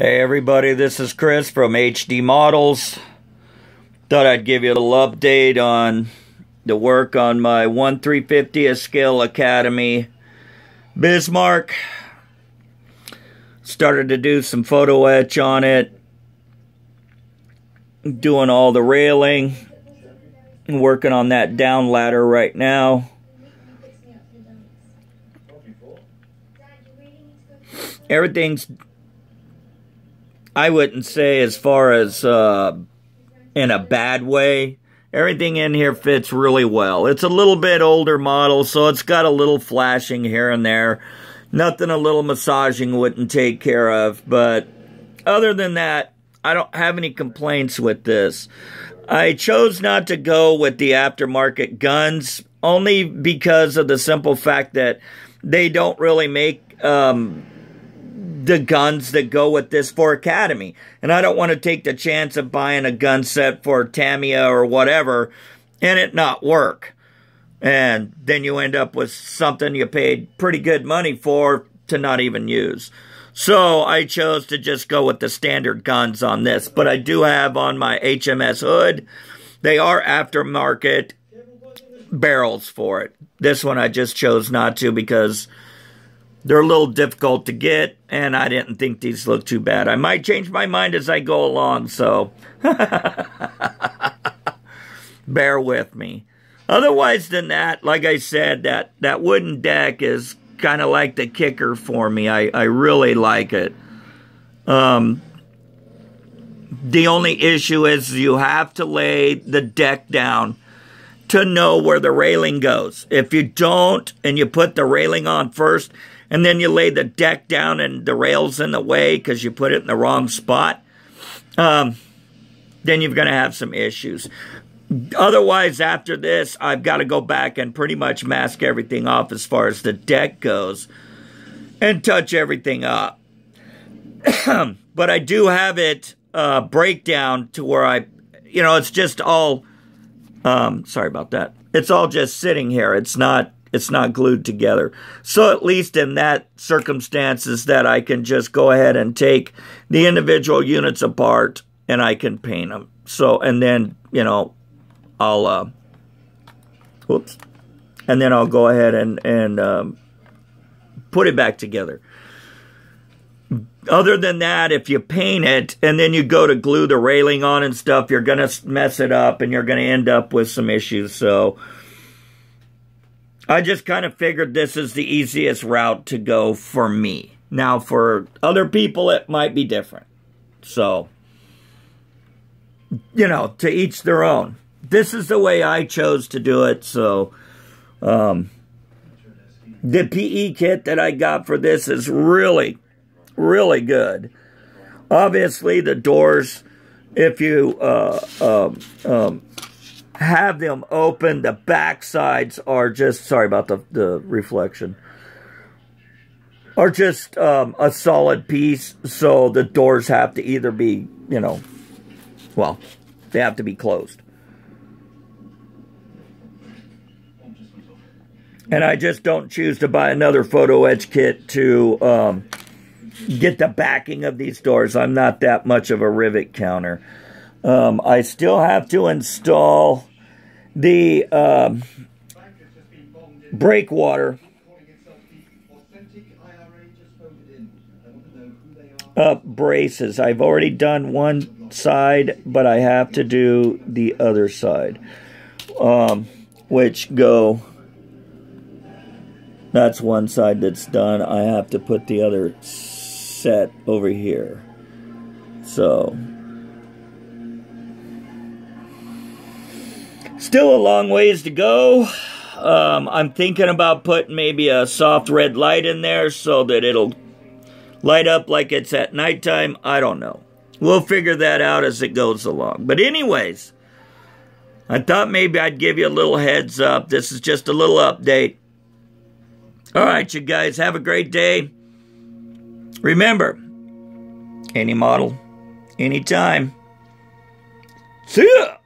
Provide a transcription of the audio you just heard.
Hey everybody, this is Chris from HD Models. Thought I'd give you a little update on the work on my 1 350th Scale Academy Bismarck. Started to do some photo etch on it. Doing all the railing. Working on that down ladder right now. Everything's I wouldn't say as far as uh, in a bad way. Everything in here fits really well. It's a little bit older model, so it's got a little flashing here and there. Nothing a little massaging wouldn't take care of. But other than that, I don't have any complaints with this. I chose not to go with the aftermarket guns only because of the simple fact that they don't really make um, the guns that go with this for Academy. And I don't want to take the chance of buying a gun set for Tamiya or whatever and it not work. And then you end up with something you paid pretty good money for to not even use. So I chose to just go with the standard guns on this. But I do have on my HMS hood, they are aftermarket barrels for it. This one I just chose not to because they're a little difficult to get, and I didn't think these looked too bad. I might change my mind as I go along, so bear with me. Otherwise than that, like I said, that, that wooden deck is kind of like the kicker for me. I, I really like it. Um, the only issue is you have to lay the deck down to know where the railing goes. If you don't and you put the railing on first and then you lay the deck down and the rail's in the way because you put it in the wrong spot, um, then you're going to have some issues. Otherwise, after this, I've got to go back and pretty much mask everything off as far as the deck goes and touch everything up. but I do have it uh, breakdown to where I, you know, it's just all, um, sorry about that. It's all just sitting here. It's not it's not glued together. So at least in that circumstances that I can just go ahead and take the individual units apart and I can paint them. So, and then, you know, I'll, uh, whoops, and then I'll go ahead and, and, um, put it back together. Other than that, if you paint it and then you go to glue the railing on and stuff, you're going to mess it up and you're going to end up with some issues. So, I just kind of figured this is the easiest route to go for me. Now, for other people, it might be different. So, you know, to each their own. This is the way I chose to do it. So, um, the PE kit that I got for this is really, really good. Obviously, the doors, if you uh, um, um, have them open. The back sides are just, sorry about the, the reflection, are just um, a solid piece. So the doors have to either be, you know, well, they have to be closed. And I just don't choose to buy another photo etch kit to um, get the backing of these doors. I'm not that much of a rivet counter. Um, I still have to install the um, breakwater uh, braces. I've already done one side, but I have to do the other side, um, which go. That's one side that's done. I have to put the other set over here. So Still a long ways to go. Um, I'm thinking about putting maybe a soft red light in there so that it'll light up like it's at nighttime. I don't know. We'll figure that out as it goes along. But anyways, I thought maybe I'd give you a little heads up. This is just a little update. All right, you guys, have a great day. Remember, any model, anytime. See ya!